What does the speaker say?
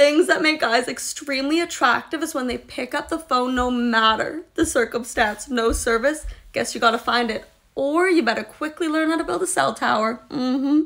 things that make guys extremely attractive is when they pick up the phone no matter the circumstance. No service, guess you gotta find it. Or you better quickly learn how to build a cell tower. Mm-hmm.